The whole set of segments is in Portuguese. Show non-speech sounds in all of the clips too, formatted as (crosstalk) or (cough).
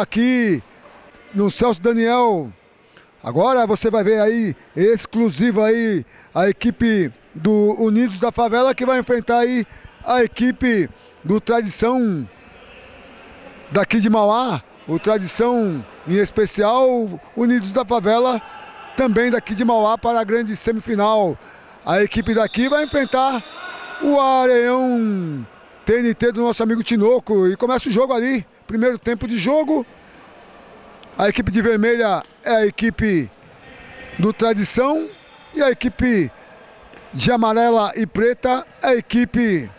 aqui no Celso Daniel. Agora você vai ver aí, exclusivo aí, a equipe do Unidos da Favela que vai enfrentar aí a equipe do Tradição daqui de Mauá, o Tradição em especial, Unidos da Favela, também daqui de Mauá para a grande semifinal. A equipe daqui vai enfrentar o Areião TNT do nosso amigo Tinoco e começa o jogo ali, primeiro tempo de jogo. A equipe de vermelha é a equipe do Tradição e a equipe de amarela e preta é a equipe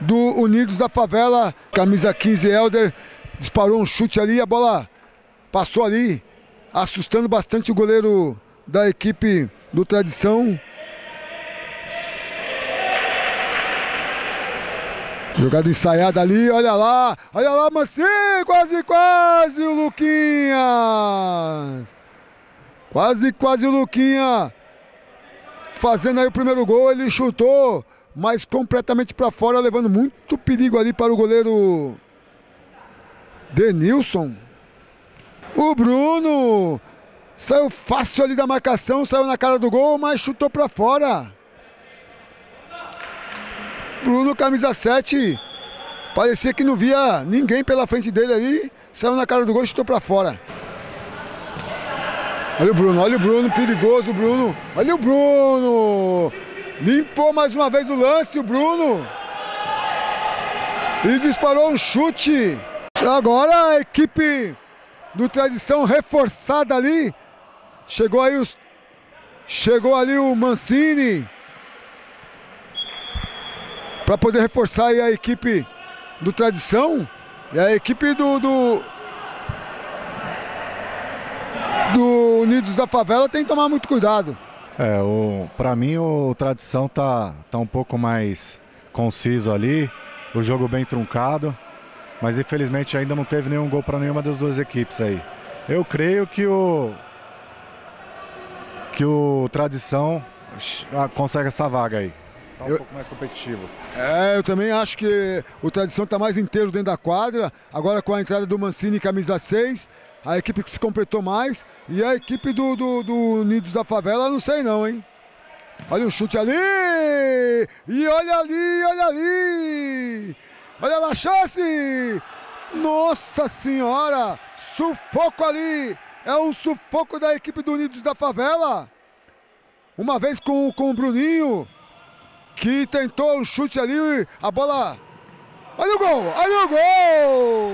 do Unidos da Favela, camisa 15 Elder, disparou um chute ali, a bola passou ali, assustando bastante o goleiro da equipe do Tradição. Jogada ensaiada ali, olha lá, olha lá, Mancinho, quase, quase o Luquinhas. Quase, quase o Luquinha fazendo aí o primeiro gol, ele chutou, mas completamente para fora, levando muito perigo ali para o goleiro Denilson. O Bruno saiu fácil ali da marcação, saiu na cara do gol, mas chutou para fora. Bruno, camisa 7. Parecia que não via ninguém pela frente dele ali. Saiu na cara do gol e chutou para fora. Olha o Bruno, olha o Bruno, perigoso o Bruno. Olha o Bruno. Limpou mais uma vez o lance, o Bruno. E disparou um chute. Agora a equipe do Tradição reforçada ali. Chegou aí os. Chegou ali o Mancini para poder reforçar a equipe do Tradição e a equipe do, do, do Unidos da Favela tem que tomar muito cuidado. É, o, pra mim o Tradição tá, tá um pouco mais conciso ali, o jogo bem truncado, mas infelizmente ainda não teve nenhum gol para nenhuma das duas equipes aí. Eu creio que o que o Tradição consegue essa vaga aí. Tá um eu, pouco mais competitivo. É, eu também acho que o Tradição está mais inteiro dentro da quadra. Agora com a entrada do Mancini, camisa 6, a equipe que se completou mais. E a equipe do, do, do da Favela, não sei não, hein? Olha o chute ali! E olha ali, olha ali! Olha lá a chance! Nossa Senhora! Sufoco ali! É um sufoco da equipe do Unidos da Favela. Uma vez com, com o Bruninho, que tentou um chute ali, a bola. Olha o gol! Olha o gol!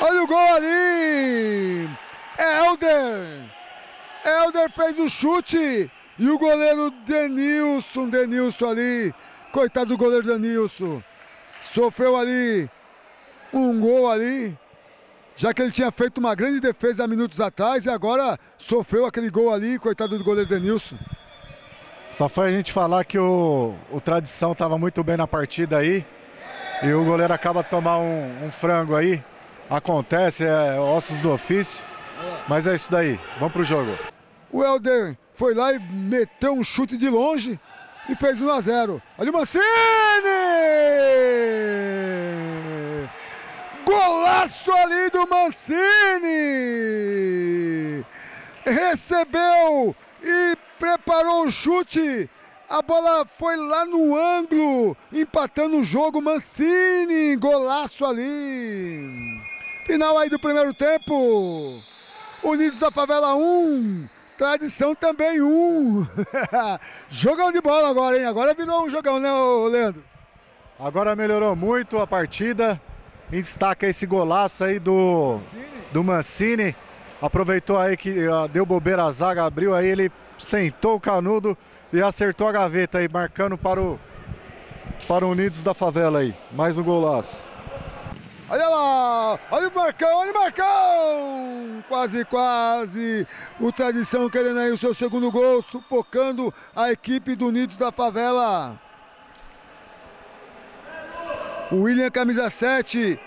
Olha o gol ali! Helder! Helder fez o chute e o goleiro Denilson, Denilson ali, coitado do goleiro Denilson, sofreu ali um gol ali, já que ele tinha feito uma grande defesa há minutos atrás e agora sofreu aquele gol ali, coitado do goleiro Denilson. Só foi a gente falar que o, o Tradição estava muito bem na partida aí. E o goleiro acaba de tomar um, um frango aí. Acontece, é ossos do ofício. Mas é isso daí. Vamos pro jogo. O Helder foi lá e meteu um chute de longe e fez 1 a 0. Olha o Mancini! Golaço ali do Mancini! Recebeu e preparou o chute. A bola foi lá no ângulo, empatando o jogo. Mancini, golaço ali. Final aí do primeiro tempo. Unidos da Favela 1, Tradição também 1. (laughs) jogão de bola agora, hein? Agora virou um jogão, né, Leandro? Agora melhorou muito a partida. Em destaque esse golaço aí do Mancini. do Mancini. Aproveitou aí que deu bobeira a zaga, abriu aí, ele sentou o canudo e acertou a gaveta aí, marcando para o, para o Unidos da Favela aí. Mais um golaço. Olha lá, olha o Marcão, olha o Marcão! Quase, quase. O Tradição querendo aí o seu segundo gol, sufocando a equipe do Unidos da Favela. O William, camisa 7.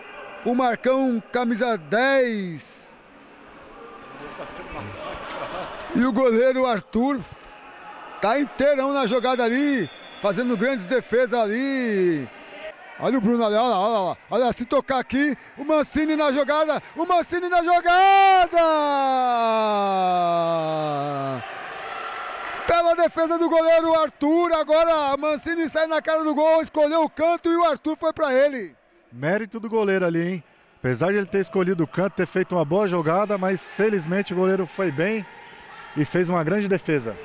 O Marcão, camisa 10. Tá sendo e o goleiro Arthur tá inteirão na jogada ali, fazendo grandes defesas ali. Olha o Bruno ali, olha lá, olha lá. Olha, se tocar aqui, o Mancini na jogada, o Mancini na jogada! Pela defesa do goleiro Arthur, agora Mancini sai na cara do gol, escolheu o canto e o Arthur foi para ele. Mérito do goleiro ali, hein? Apesar de ele ter escolhido o canto, ter feito uma boa jogada, mas felizmente o goleiro foi bem e fez uma grande defesa.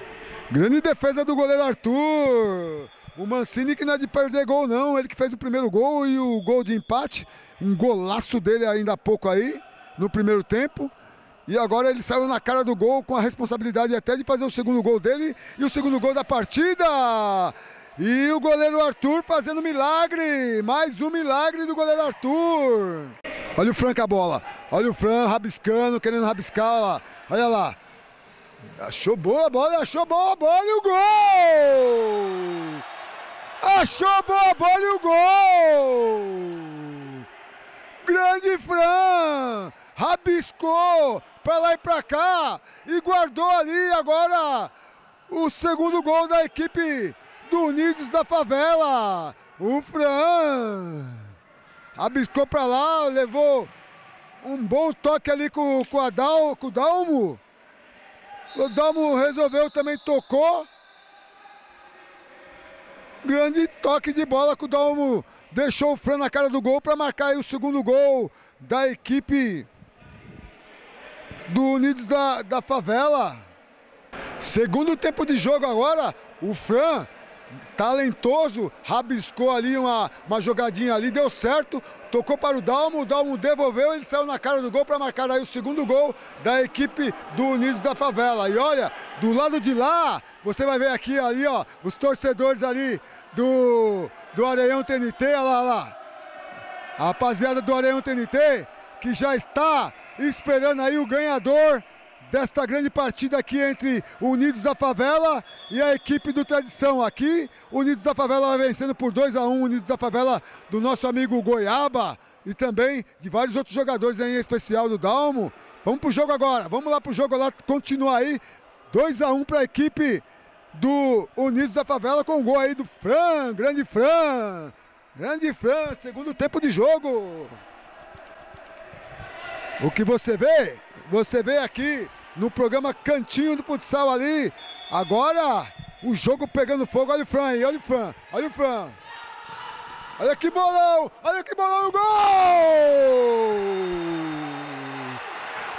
Grande defesa do goleiro Arthur. O Mancini que não é de perder gol, não. Ele que fez o primeiro gol e o gol de empate. Um golaço dele ainda há pouco aí, no primeiro tempo. E agora ele saiu na cara do gol com a responsabilidade até de fazer o segundo gol dele e o segundo gol da partida. E o goleiro Arthur fazendo milagre. Mais um milagre do goleiro Arthur. Olha o Fran com a bola. Olha o Fran rabiscando, querendo rabiscar. Olha lá. Olha lá. Achou boa a bola, achou boa a bola e o gol! Achou boa a bola e o gol! Grande Fran! Rabiscou para lá e para cá e guardou ali agora o segundo gol da equipe do Unidos da Favela. O Fran rabiscou para lá, levou um bom toque ali com, com, a Dal, com o Dalmo. O Dalmo resolveu também, tocou Grande toque de bola que o Dalmo deixou o Fran na cara do gol para marcar o segundo gol da equipe do Unidos da, da Favela. Segundo tempo de jogo agora, o Fran, talentoso, rabiscou ali uma, uma jogadinha ali, deu certo, tocou para o Dalmo, o Dalmo devolveu, ele saiu na cara do gol para marcar aí o segundo gol da equipe do Unidos da Favela. E olha, do lado de lá, você vai ver aqui ali, ó, os torcedores ali do, do Areião TNT, olha lá, olha lá. A rapaziada do Areião TNT que já está esperando aí o ganhador desta grande partida aqui entre Unidos da Favela e a equipe do Tradição. Aqui, Unidos da Favela vencendo por 2 a 1 um, Unidos da Favela do nosso amigo Goiaba e também de vários outros jogadores aí, em especial do Dalmo. Vamos pro jogo agora, vamos lá pro jogo lá, continuar aí. 2 a 1 um para a equipe do Unidos da Favela com o gol aí do Fran, grande Fran. Grande Fran, segundo tempo de jogo. O que você vê, você vê aqui no programa Cantinho do Futsal ali. Agora o jogo pegando fogo. Olha o Fran aí, olha o Fran, olha o Fran. Olha que bolão, olha que bolão no gol!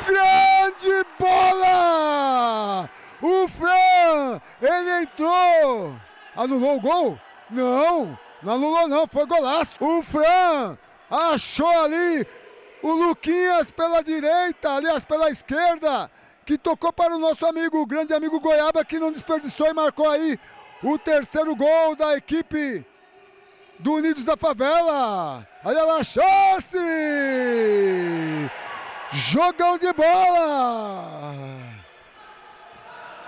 Grande bola! O Fran, ele entrou. Anulou o gol? Não, não anulou não, foi golaço. O Fran achou ali o Luquinhas pela direita, aliás, pela esquerda, que tocou para o nosso amigo, o grande amigo Goiaba, que não desperdiçou e marcou aí o terceiro gol da equipe do Unidos da Favela. Olha lá, chance! Jogão de bola!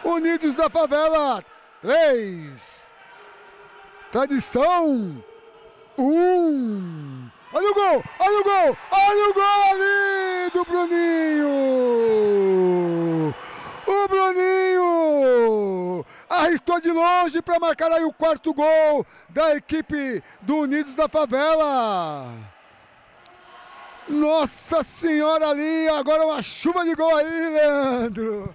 Unidos da Favela, três. Tradição, um. Olha o gol! Olha o gol! Olha o gol ali do Bruninho! O Bruninho arriscou de longe para marcar aí o quarto gol da equipe do Unidos da Favela. Nossa Senhora ali, agora uma chuva de gol aí, Leandro.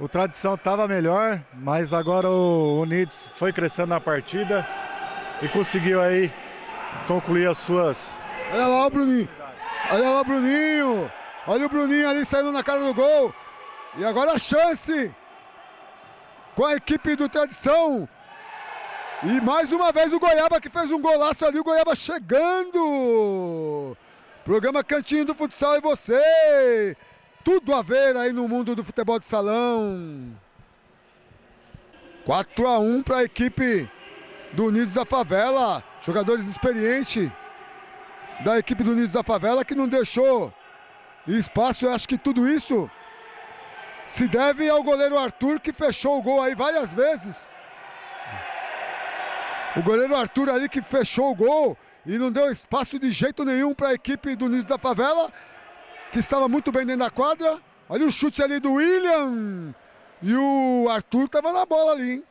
O Tradição estava melhor, mas agora o Unidos foi crescendo na partida e conseguiu aí concluir as suas. Olha lá o Bruninho. Olha lá o Bruninho. Olha o Bruninho ali saindo na cara do gol. E agora a chance com a equipe do Tradição. E mais uma vez o Goiaba que fez um golaço ali, o Goiaba chegando. Programa Cantinho do Futsal e você. Tudo a ver aí no mundo do futebol de salão. 4 a 1 para a equipe do Unidos da Favela. Jogadores experientes da equipe do Unidos da Favela que não deixou espaço. Eu acho que tudo isso se deve ao goleiro Arthur que fechou o gol aí várias vezes. O goleiro Arthur ali que fechou o gol e não deu espaço de jeito nenhum para a equipe do Unidos da Favela, que estava muito bem dentro da quadra. Olha o chute ali do William. E o Arthur estava na bola ali, hein?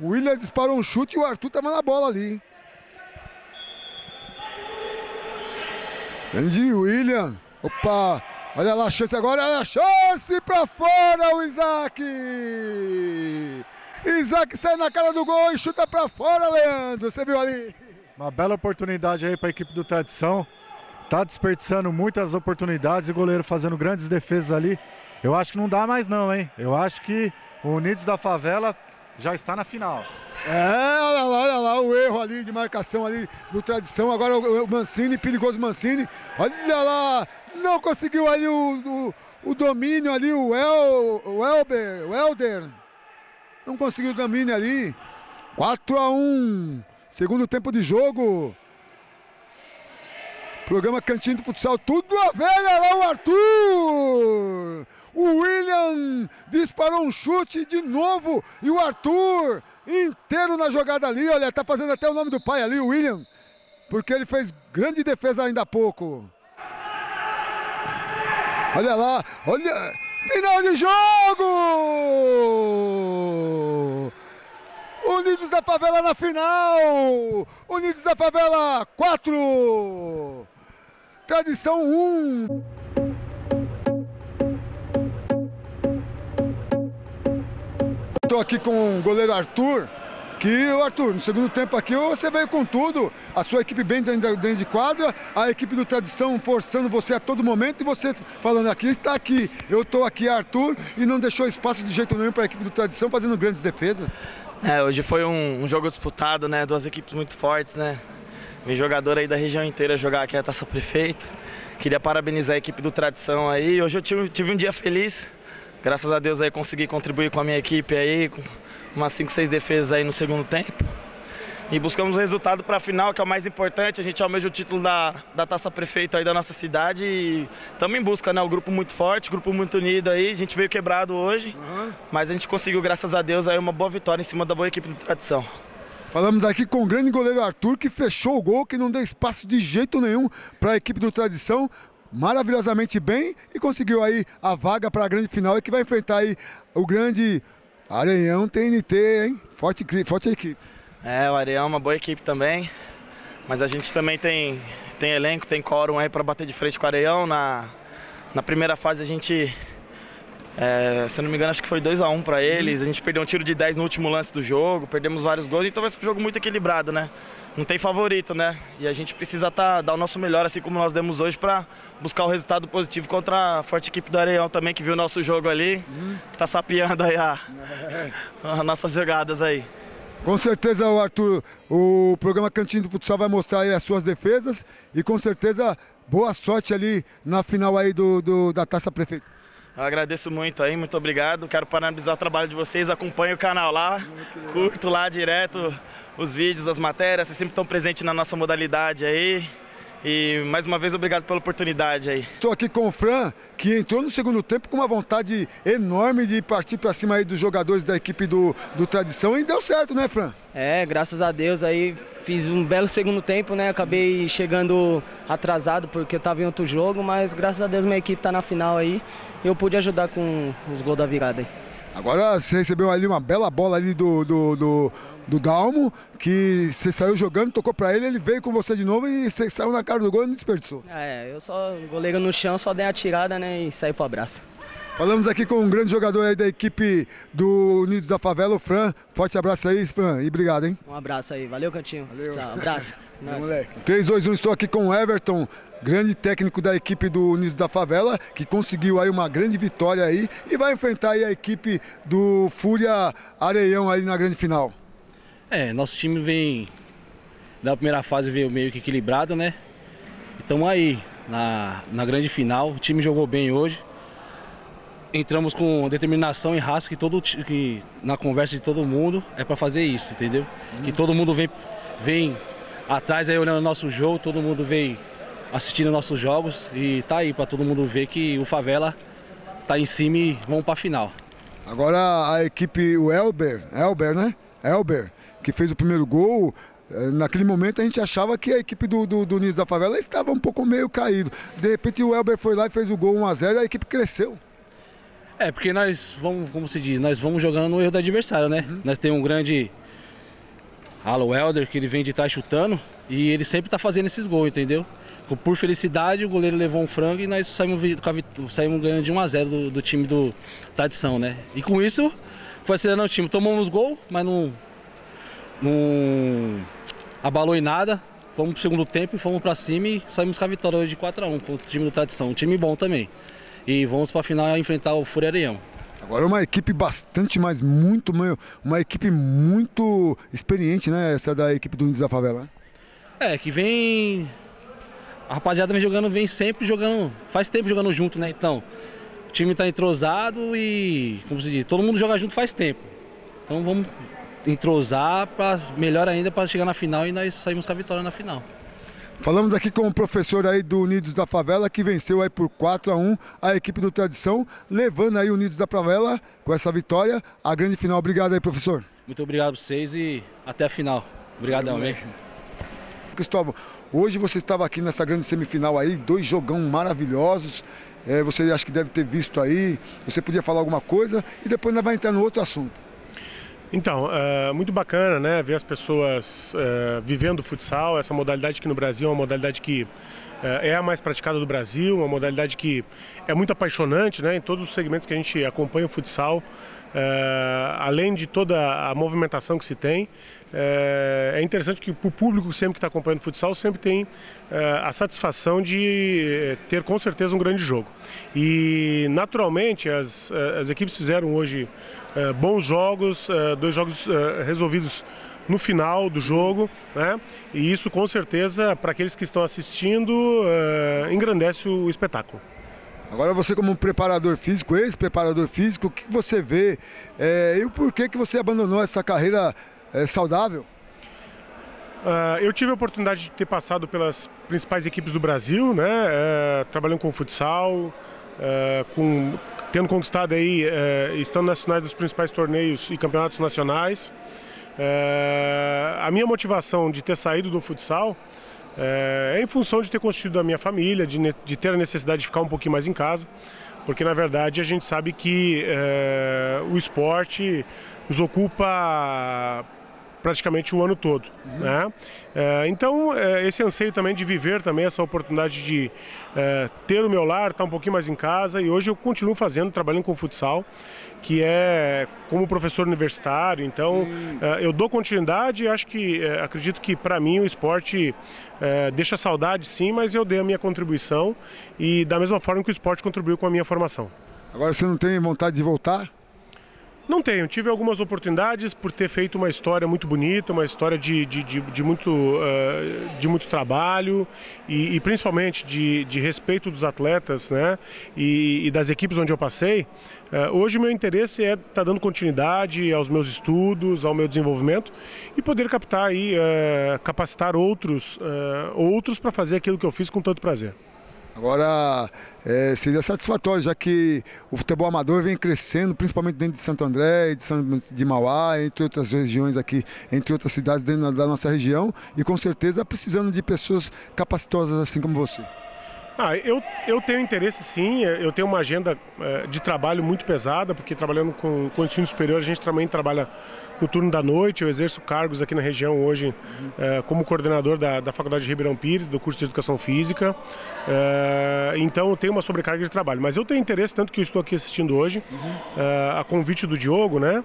O William disparou um chute e o Arthur estava na bola ali. Grande William. Opa! Olha lá a chance agora, olha a chance pra fora o Isaac! Isaac sai na cara do gol e chuta pra fora, Leandro. Você viu ali? Uma bela oportunidade aí para a equipe do Tradição. Tá desperdiçando muitas oportunidades e o goleiro fazendo grandes defesas ali. Eu acho que não dá mais não, hein? Eu acho que o Unidos da Favela já está na final. É, olha lá, olha lá o erro ali de marcação ali do Tradição. Agora o Mancini, perigoso Mancini. Olha lá, não conseguiu ali o, o, o domínio ali, o, El, o Elber, o Elder. Não conseguiu o domínio ali. 4 a 1 Segundo tempo de jogo. Programa Cantinho do Futsal, tudo a ver, olha lá o Arthur! O William disparou um chute de novo e o Arthur inteiro na jogada ali, olha, tá fazendo até o nome do pai ali, o William, porque ele fez grande defesa ainda há pouco. Olha lá, olha, final de jogo! Unidos da Favela na final! Unidos da Favela 4! Tradição 1! Estou aqui com o goleiro Arthur. Que Arthur, no segundo tempo aqui você veio com tudo, a sua equipe bem dentro de quadra, a equipe do Tradição forçando você a todo momento e você falando aqui, está aqui, eu estou aqui, Arthur, e não deixou espaço de jeito nenhum para a equipe do Tradição fazendo grandes defesas. É, hoje foi um, um, jogo disputado, né? Duas equipes muito fortes, né? Vem jogador aí da região inteira jogar aqui a Taça Prefeito. Queria parabenizar a equipe do Tradição aí. Hoje eu tive, tive um dia feliz. Graças a Deus aí consegui contribuir com a minha equipe aí, com umas 5, 6 defesas aí no segundo tempo. E buscamos o resultado para a final, que é o mais importante. A gente almeja o título da, da Taça Prefeito aí da nossa cidade e estamos em busca, né? O grupo muito forte, grupo muito unido aí. A gente veio quebrado hoje, uhum. mas a gente conseguiu, graças a Deus, aí uma boa vitória em cima da boa equipe do Tradição. Falamos aqui com o grande goleiro Arthur, que fechou o gol, que não deu espaço de jeito nenhum para a equipe do Tradição. Maravilhosamente bem e conseguiu aí a vaga para a grande final e que vai enfrentar aí o grande Aranhão TNT, hein? Forte, forte equipe. É, o Areão é uma boa equipe também. Mas a gente também tem, tem elenco, tem quórum aí para bater de frente com o Areão. Na, na primeira fase a gente, é, se eu não me engano, acho que foi 2x1 um para eles. A gente perdeu um tiro de 10 no último lance do jogo, perdemos vários gols, então vai ser um jogo muito equilibrado, né? Não tem favorito, né? E a gente precisa tá, dar o nosso melhor, assim como nós demos hoje, para buscar o resultado positivo contra a forte equipe do Areão também, que viu o nosso jogo ali. Hum. Tá sapeando aí a, (laughs) as nossas jogadas aí. Com certeza, o Arthur, o programa Cantinho do Futsal vai mostrar aí as suas defesas e com certeza boa sorte ali na final aí do, do da Taça Prefeito. Eu agradeço muito aí, muito obrigado. Quero parabenizar o trabalho de vocês, acompanhe o canal lá, curto lá direto os vídeos, as matérias, vocês sempre estão presentes na nossa modalidade aí. E mais uma vez, obrigado pela oportunidade aí. Estou aqui com o Fran, que entrou no segundo tempo com uma vontade enorme de partir para cima aí dos jogadores da equipe do, do Tradição e deu certo, né, Fran? É, graças a Deus aí fiz um belo segundo tempo, né? Acabei chegando atrasado porque eu estava em outro jogo, mas graças a Deus minha equipe está na final aí e eu pude ajudar com os gols da virada aí. Agora você recebeu ali uma bela bola ali do, do, do, do Dalmo, que você saiu jogando, tocou para ele, ele veio com você de novo e você saiu na cara do gol e não desperdiçou. É, eu só, goleiro no chão, só dei a tirada né, e saí pro abraço. Falamos aqui com um grande jogador aí da equipe do Unidos da Favela, o Fran. Forte abraço aí, Fran, e obrigado, hein? Um abraço aí, valeu, Cantinho. Valeu. Tchau, abraço. (laughs) moleque. 3, 2, 1, estou aqui com o Everton, grande técnico da equipe do Unidos da Favela, que conseguiu aí uma grande vitória aí e vai enfrentar aí a equipe do Fúria Areião aí na grande final. É, nosso time vem da primeira fase veio meio que equilibrado, né? Estamos aí na, na grande final. O time jogou bem hoje. Entramos com determinação e raça que todo que na conversa de todo mundo é para fazer isso, entendeu? Hum. Que todo mundo vem vem atrás aí olhando o nosso jogo, todo mundo vem assistindo nossos jogos e tá aí para todo mundo ver que o Favela tá em cima e vamos para a final. Agora a equipe o Elber, Elber, né? Elber que fez o primeiro gol, eh, naquele momento a gente achava que a equipe do, do, do da Favela estava um pouco meio caído. De repente o Elber foi lá e fez o gol 1x0 e a equipe cresceu. É, porque nós vamos, como se diz, nós vamos jogando no erro do adversário, né? Uhum. Nós temos um grande Halo Elder que ele vem de estar chutando e ele sempre está fazendo esses gols, entendeu? por felicidade, o goleiro levou um frango e nós saímos, saímos ganhando de 1 a 0 do, do time do Tradição, né? E com isso, foi acelerando o time. Tomamos gol, mas não, não abalou em nada. Fomos pro segundo tempo fomos para cima e saímos com a vitória hoje de 4 a 1 contra o time do Tradição. Um time bom também. E vamos para a final enfrentar o Furarião. Agora uma equipe bastante, mas muito, uma equipe muito experiente, né? Essa da equipe do Unidos da Favela. É, que vem. A rapaziada vem jogando, vem sempre jogando. Faz tempo jogando junto, né? Então, o time está entrosado e. Como se diz? Todo mundo joga junto faz tempo. Então vamos entrosar para melhor ainda para chegar na final e nós saímos com a vitória na final. Falamos aqui com o professor aí do Unidos da Favela, que venceu aí por 4 a 1 a equipe do Tradição, levando aí o Unidos da Favela com essa vitória à grande final. Obrigado aí, professor. Muito obrigado a vocês e até a final. Obrigadão, hein? Cristóvão, hoje você estava aqui nessa grande semifinal aí, dois jogão maravilhosos. É, você acha que deve ter visto aí. Você podia falar alguma coisa e depois nós vamos entrar no outro assunto. Então, é muito bacana né, ver as pessoas é, vivendo futsal, essa modalidade que no Brasil é uma modalidade que é, é a mais praticada do Brasil, uma modalidade que é muito apaixonante né, em todos os segmentos que a gente acompanha o futsal. É, além de toda a movimentação que se tem, é, é interessante que o público sempre que está acompanhando o futsal sempre tem é, a satisfação de ter com certeza um grande jogo. E naturalmente as, as equipes fizeram hoje bons jogos, dois jogos resolvidos no final do jogo, né? E isso com certeza para aqueles que estão assistindo engrandece o espetáculo. Agora você como preparador físico, ex-preparador físico, o que você vê é, e o porquê que você abandonou essa carreira é, saudável? Uh, eu tive a oportunidade de ter passado pelas principais equipes do Brasil, né? Uh, trabalhando com futsal, uh, com, tendo conquistado aí, estando nas finais dos principais torneios e campeonatos nacionais. a minha motivação de ter saído do futsal é, em função de ter constituído a minha família, de, de, ter a necessidade de ficar um pouquinho mais em casa, porque na verdade a gente sabe que é, o esporte nos ocupa praticamente o ano todo. Uhum. Né? É, então, é, esse anseio também de viver também essa oportunidade de é, ter o meu lar, estar um pouquinho mais em casa e hoje eu continuo fazendo, trabalhando com futsal, que é como professor universitário. Então, eu dou continuidade e acho que, acredito que para mim o esporte é, deixa saudade sim, mas eu dei a minha contribuição e da mesma forma que o esporte contribuiu com a minha formação. Agora você não tem vontade de voltar? Não tenho. Tive algumas oportunidades por ter feito uma história muito bonita, uma história de, de, de, de muito, uh, de muito trabalho e, e principalmente de, de, respeito dos atletas né? e, e, das equipes onde eu passei. Uh, hoje o meu interesse é estar tá dando continuidade aos meus estudos, ao meu desenvolvimento e poder captar aí, uh, capacitar outros, outros para fazer aquilo que eu fiz com tanto prazer. Agora, é, seria satisfatório, já que o futebol amador vem crescendo, principalmente dentro de Santo André, de, São, de Mauá, entre outras regiões aqui, entre outras cidades dentro da nossa região, e com certeza precisando de pessoas capacitosas assim como você. Ah, eu, eu tenho interesse sim, eu tenho uma agenda é, de trabalho muito pesada, porque trabalhando com, com ensino superior a gente também trabalha no turno da noite, eu exerço cargos aqui na região hoje é, como coordenador da, da Faculdade de Ribeirão Pires, do curso de Educação Física, é, então eu tenho uma sobrecarga de trabalho, mas eu tenho interesse, tanto que eu estou aqui assistindo hoje, a convite do Diogo, né,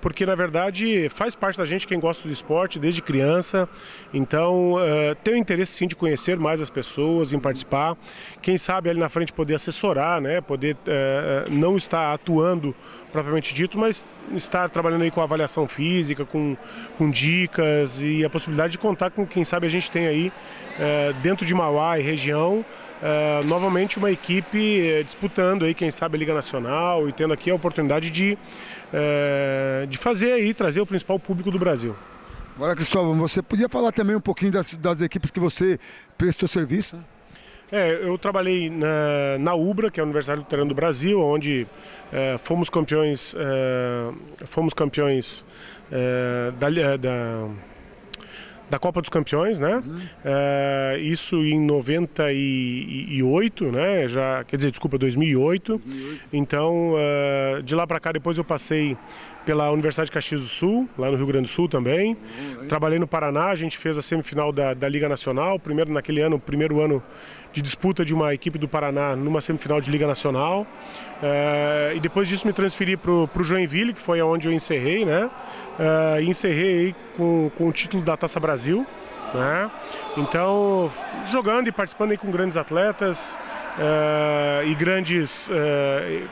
porque na verdade faz parte da gente quem gosta do esporte desde criança, então tenho interesse sim de conhecer mais as pessoas, em participar. Quem sabe ali na frente poder assessorar, né? Poder é, não estar atuando propriamente dito, mas estar trabalhando aí com avaliação física, com, com dicas e a possibilidade de contar com quem sabe a gente tem aí é, dentro de Mauá e região é, novamente uma equipe disputando aí quem sabe a Liga Nacional e tendo aqui a oportunidade de, de fazer aí, trazer o principal público do Brasil. Agora, Cristóvão, você podia falar também um pouquinho das, das equipes que você prestou serviço? É, eu trabalhei na, na UBRA, que é a Universidade Luterana do Brasil, onde é, fomos campeões, é, fomos campeões é, da, é, da, da, Copa dos Campeões, né? Uhum. É, isso em 98, né? Já, quer dizer, desculpa, 2008. 2008. Então, de lá para cá depois eu passei pela Universidade de Caxias do Sul, lá no Rio Grande do Sul também. Trabalhei no Paraná, a gente fez a semifinal da, da Liga Nacional, primeiro naquele ano, primeiro ano de disputa de uma equipe do Paraná numa semifinal de Liga Nacional. É, e depois disso me transferi para o Joinville, que foi onde eu encerrei, né? É, encerrei com, com o título da Taça Brasil. Né? Então, jogando e participando com grandes atletas é, e grandes,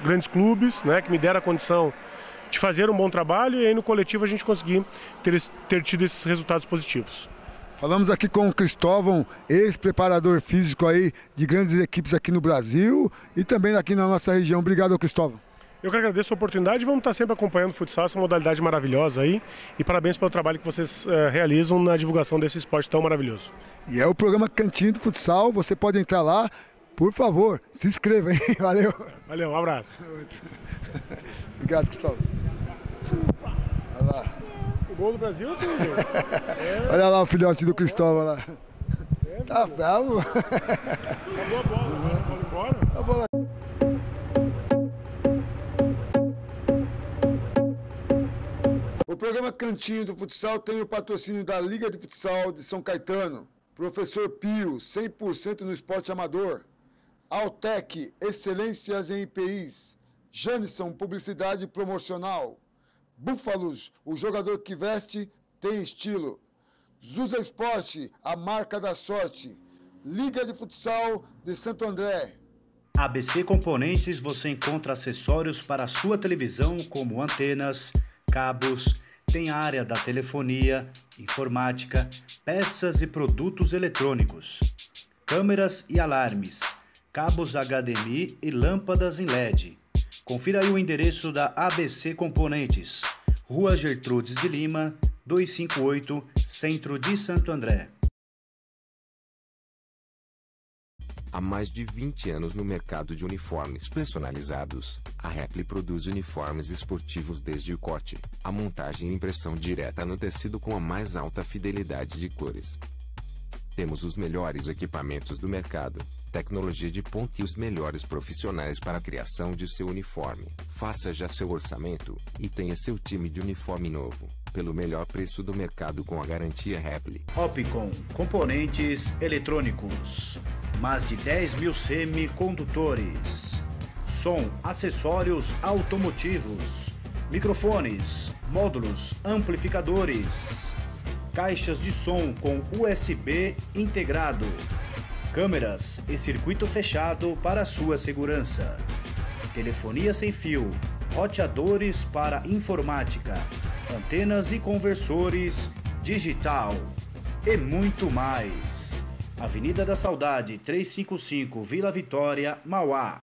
grandes clubes, né? Que me deram a condição de fazer um bom trabalho e aí no coletivo a gente conseguir ter, ter tido esses resultados positivos. Falamos aqui com o Cristóvão, ex-preparador físico aí de grandes equipes aqui no Brasil e também aqui na nossa região. Obrigado, Cristóvão. Eu que agradeço a oportunidade e vamos estar sempre acompanhando o futsal, essa modalidade maravilhosa aí. E parabéns pelo trabalho que vocês uh, realizam na divulgação desse esporte tão maravilhoso. E é o programa Cantinho do Futsal, você pode entrar lá, por favor, se inscreva, hein? (laughs) Valeu. Valeu, um abraço. (laughs) Obrigado, Cristóvão. Olha lá. O gol do Brasil, filho? É... (laughs) Olha lá o filhote do Cristóvão lá. É, tá bravo. Acabou a bola, né? a bola embora. A bola. O programa Cantinho do Futsal tem o patrocínio da Liga de Futsal de São Caetano. Professor Pio, 100% no esporte amador. Altec, excelências em IPIs. Janison, publicidade promocional. Búfalos, o jogador que veste tem estilo. Zusa Esporte, a marca da sorte. Liga de Futsal de Santo André. ABC Componentes você encontra acessórios para a sua televisão como antenas, cabos, tem área da telefonia, informática, peças e produtos eletrônicos, câmeras e alarmes, cabos HDMI e lâmpadas em LED. Confira aí o endereço da ABC Componentes, Rua Gertrudes de Lima, 258, Centro de Santo André. Há mais de 20 anos no mercado de uniformes personalizados, a Repli produz uniformes esportivos desde o corte, a montagem e impressão direta no tecido com a mais alta fidelidade de cores. Temos os melhores equipamentos do mercado, tecnologia de ponta e os melhores profissionais para a criação de seu uniforme. Faça já seu orçamento e tenha seu time de uniforme novo, pelo melhor preço do mercado com a garantia Repli. Opcom Componentes Eletrônicos. Mais de 10 mil semicondutores. Som, acessórios automotivos. Microfones, módulos, amplificadores caixas de som com USB integrado, câmeras e circuito fechado para sua segurança, telefonia sem fio, roteadores para informática, antenas e conversores digital e muito mais. Avenida da Saudade 355, Vila Vitória, Mauá.